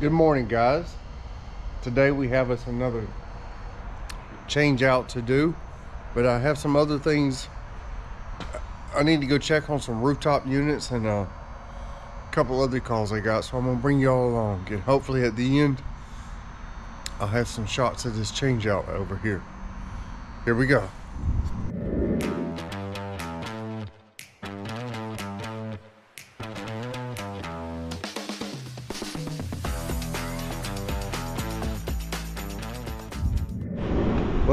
good morning guys. Today we have us another change out to do but i have some other things. I need to go check on some rooftop units and a couple other calls i got so i'm gonna bring y'all along and hopefully at the end i'll have some shots of this change out over here. Here we go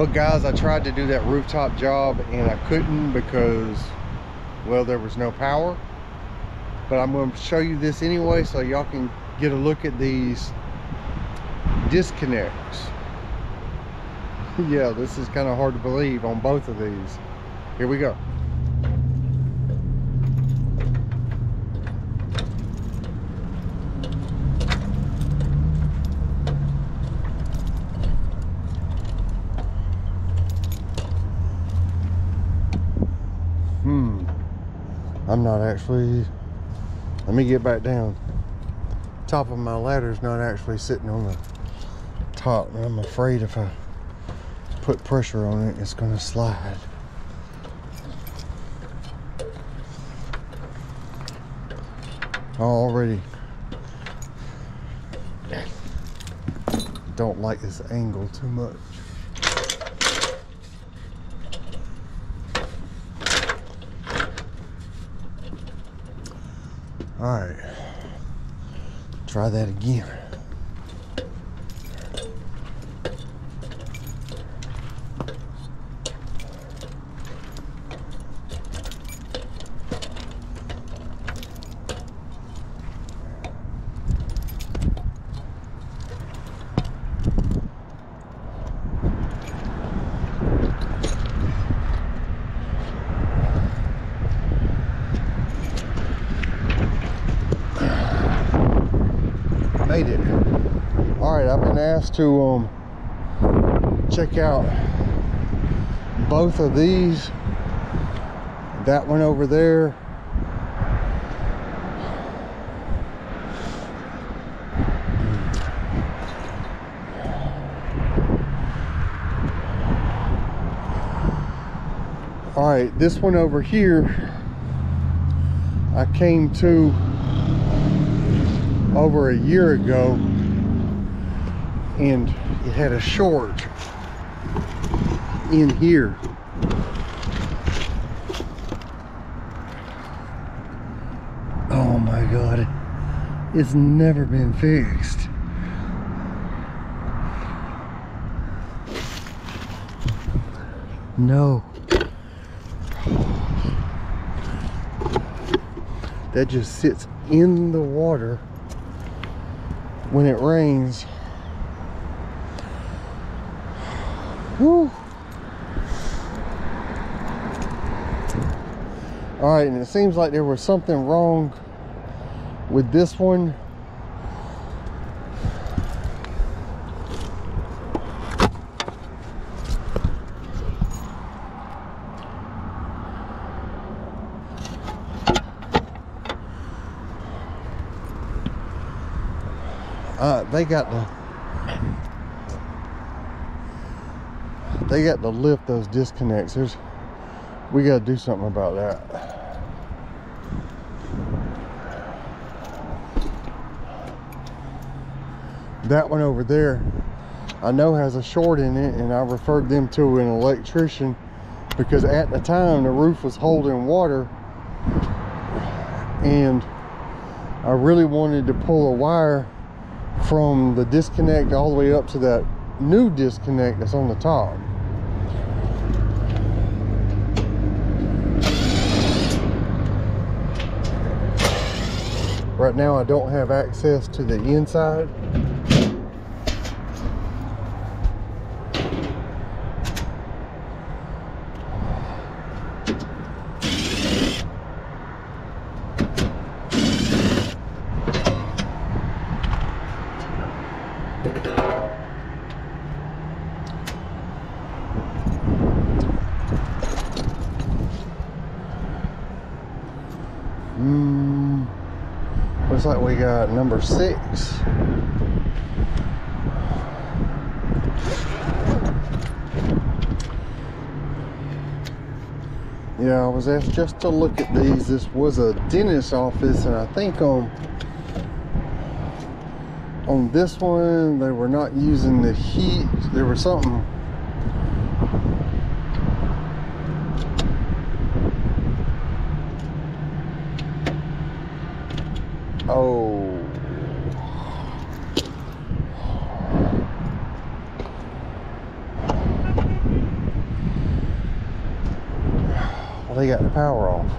Well guys, I tried to do that rooftop job and I couldn't because, well, there was no power. But I'm going to show you this anyway so y'all can get a look at these disconnects. yeah, this is kind of hard to believe on both of these. Here we go. I'm not actually, let me get back down. Top of my ladder is not actually sitting on the top. And I'm afraid if I put pressure on it, it's gonna slide. Already don't like this angle too much. All right, try that again. Made it. All right, I've been asked to um, check out both of these. That one over there. All right, this one over here, I came to over a year ago and it had a short in here. Oh my god it's never been fixed. No. That just sits in the water when it rains. Whew. All right, and it seems like there was something wrong with this one. They got to they got to lift those disconnects. There's we got to do something about that. That one over there I know has a short in it and I referred them to an electrician because at the time the roof was holding water and I really wanted to pull a wire from the disconnect all the way up to that new disconnect that's on the top. Right now I don't have access to the inside. Mm, looks like we got number six. Yeah, I was asked just to look at these. This was a dentist office, and I think on on this one they were not using the heat. There was something Oh. Well, they got the power off.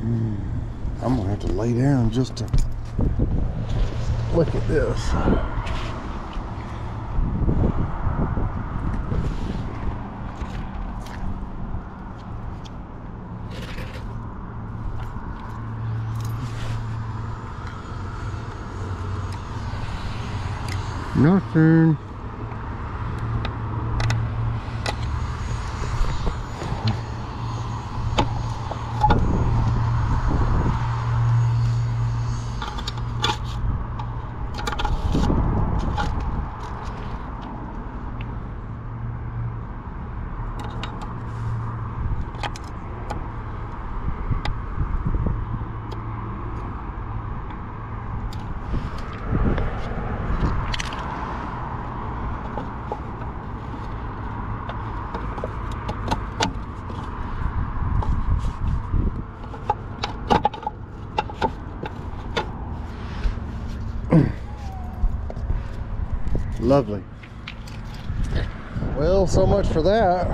Hmm. I'm gonna have to lay down just to look at this. Nothing. Lovely. Well, so much for that.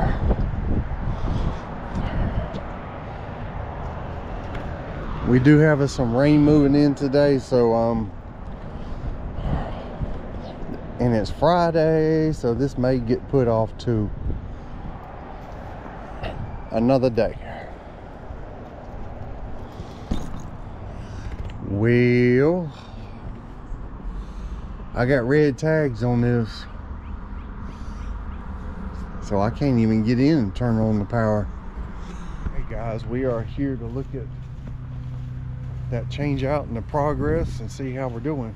We do have some rain moving in today, so um and it's Friday, so this may get put off to another day. Well, I got red tags on this. So I can't even get in and turn on the power. Hey guys, we are here to look at that change out in the progress and see how we're doing.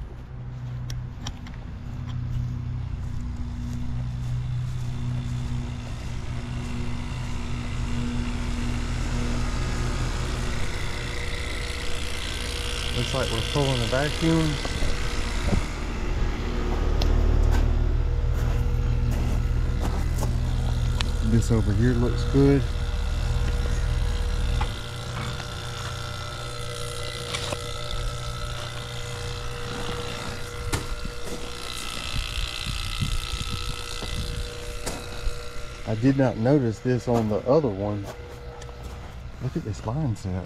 Looks like we're pulling a vacuum. This over here looks good. I did not notice this on the other one. Look at this line set.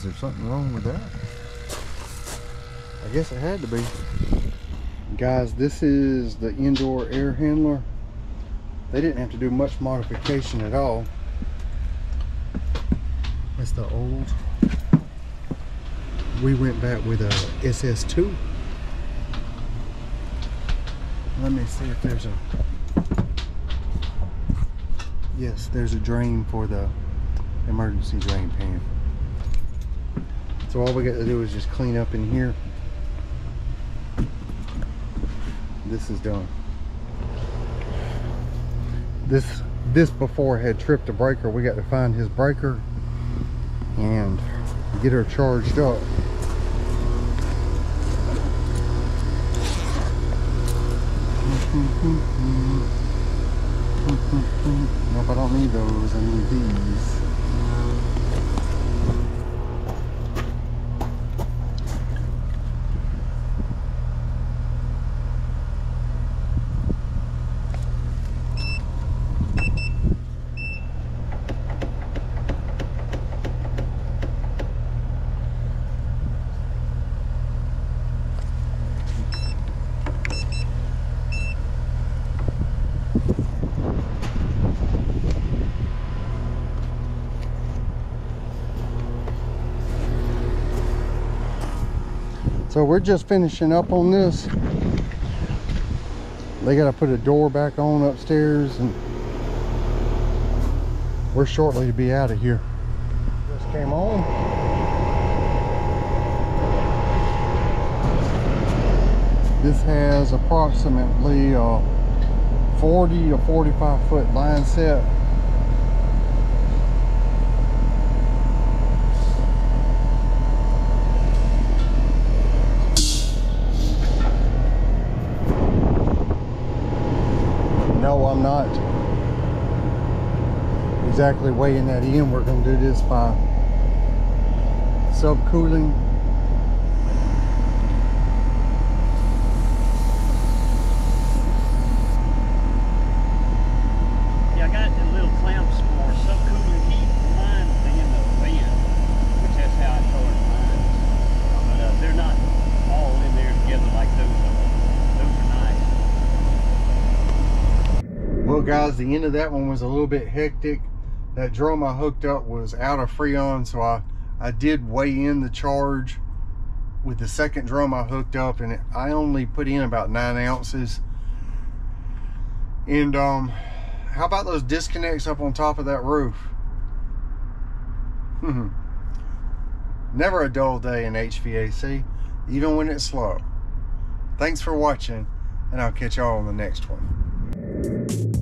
Was there something wrong with that? I guess it had to be. Guys, this is the indoor air handler. They didn't have to do much modification at all. That's the old. We went back with a SS2. Let me see if there's a... Yes, there's a drain for the emergency drain pan. So all we got to do is just clean up in here. This is done. This this before had tripped a breaker. We got to find his breaker and get her charged up. nope, I don't need those. I need these. So we're just finishing up on this. They got to put a door back on upstairs and we're shortly to be out of here. Just came on. This has approximately a 40 or 45 foot line set no I'm not exactly weighing that in we're going to do this by subcooling Yeah, I got the little clamps for subcooling heat line the fan, which that's how I charge mine. But uh, they're not all in there together like those are. Those. Well, guys, the end of that one was a little bit hectic. That drum I hooked up was out of Freon, so I, I did weigh in the charge with the second drum I hooked up, and I only put in about nine ounces. And um, how about those disconnects up on top of that roof? Never a dull day in HVAC, even when it's slow. Thanks for watching, and I'll catch y'all on the next one.